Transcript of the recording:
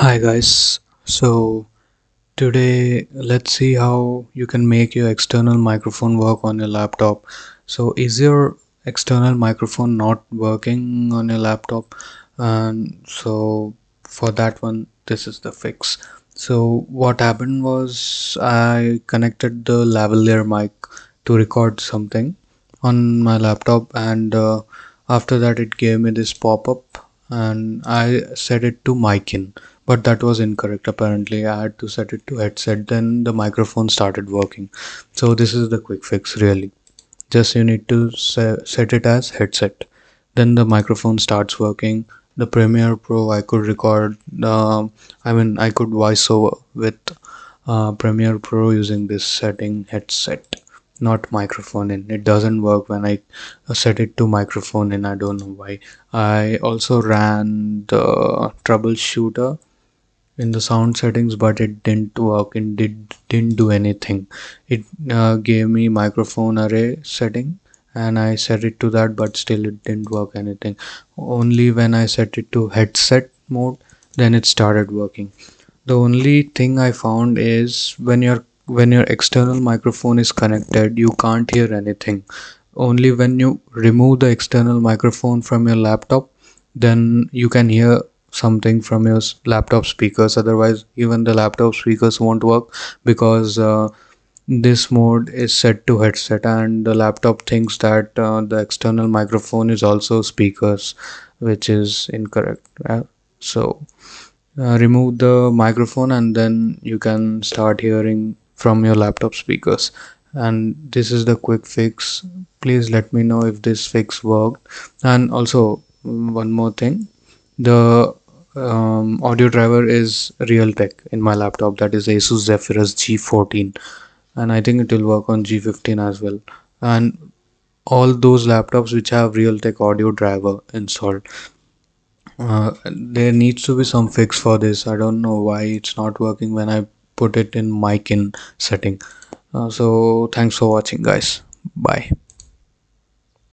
Hi guys, so today let's see how you can make your external microphone work on your laptop. So is your external microphone not working on your laptop? And so for that one, this is the fix. So what happened was I connected the lavalier mic to record something on my laptop and uh, after that it gave me this pop-up and I set it to mic in but that was incorrect. Apparently I had to set it to headset then the microphone started working. So this is the quick fix really. Just you need to set it as headset. Then the microphone starts working. The Premiere Pro I could record uh, I mean I could voiceover with uh, Premiere Pro using this setting headset not microphone in. It doesn't work when I set it to microphone in. I don't know why. I also ran the troubleshooter in the sound settings but it didn't work it did didn't do anything. It uh, gave me microphone array setting and I set it to that but still it didn't work anything. Only when I set it to headset mode then it started working. The only thing I found is when you're when your external microphone is connected you can't hear anything. Only when you remove the external microphone from your laptop then you can hear something from your laptop speakers. Otherwise even the laptop speakers won't work because uh, this mode is set to headset and the laptop thinks that uh, the external microphone is also speakers which is incorrect right? so uh, remove the microphone and then you can start hearing from your laptop speakers. And this is the quick fix. Please let me know if this fix worked. And also one more thing. The um, audio driver is Realtek in my laptop. That is Asus Zephyrus G14 and I think it will work on G15 as well. And all those laptops which have Realtek audio driver installed uh, there needs to be some fix for this. I don't know why it's not working when I put it in mic in setting. Uh, so thanks for watching guys. Bye